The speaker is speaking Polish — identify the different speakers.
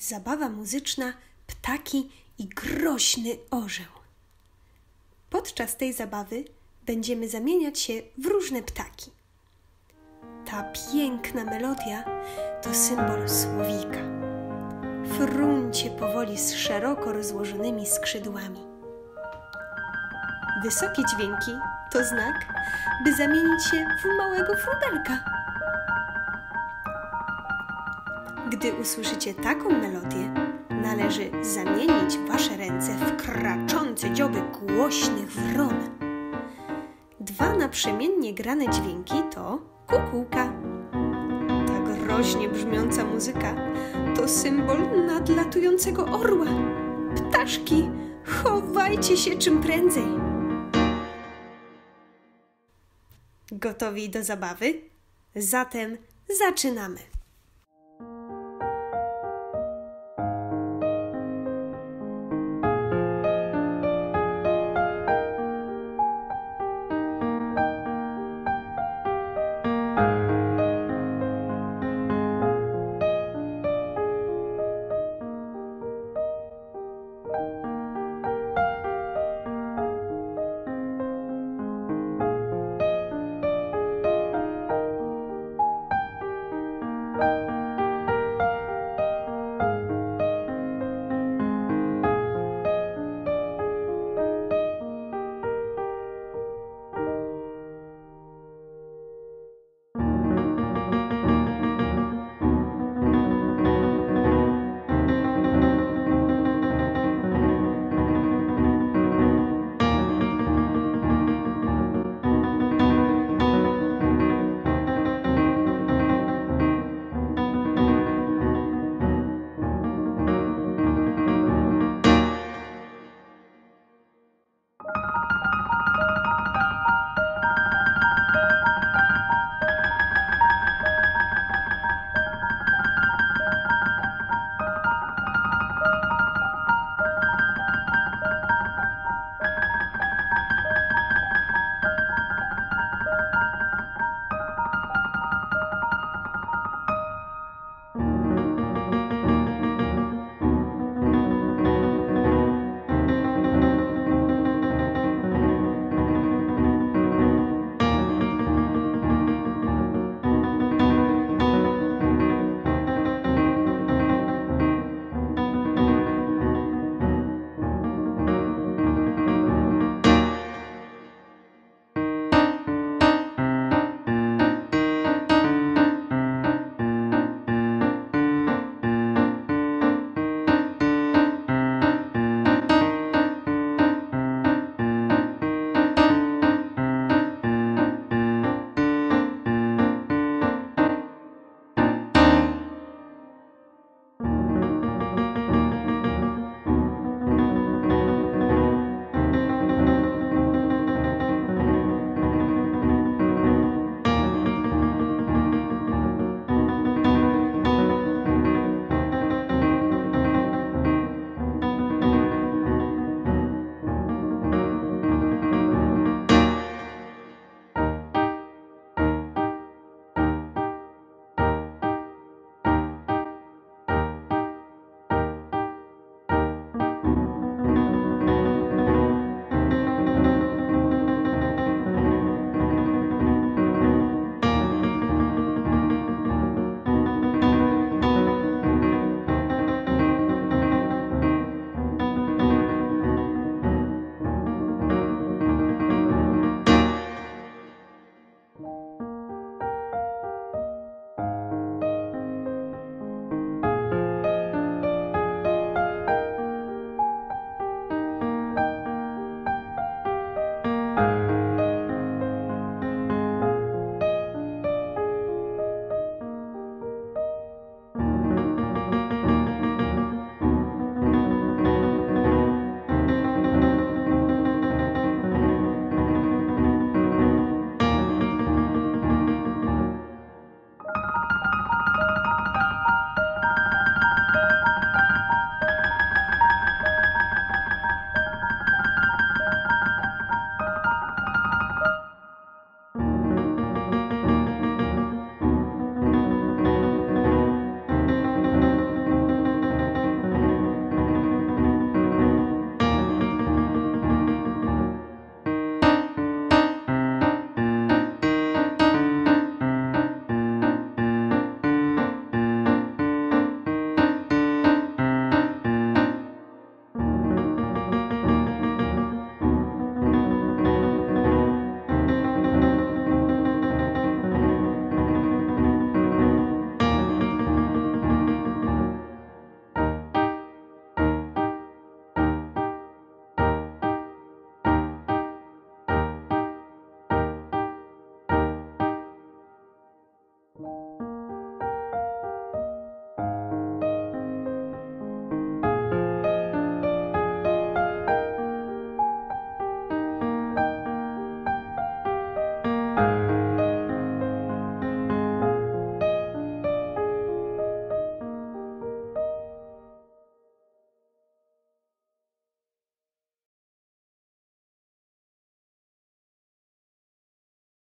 Speaker 1: zabawa muzyczna Ptaki i groźny orzeł. Podczas tej zabawy będziemy zamieniać się w różne ptaki. Ta piękna melodia to symbol słowika. Fruncie powoli z szeroko rozłożonymi skrzydłami. Wysokie dźwięki to znak, by zamienić się w małego frubelka. Gdy usłyszycie taką melodię, należy zamienić wasze ręce w kraczące dzioby głośnych wron. Dwa naprzemiennie grane dźwięki to kukułka. Ta groźnie brzmiąca muzyka to symbol nadlatującego orła. Ptaszki, chowajcie się czym prędzej. Gotowi do zabawy? Zatem zaczynamy.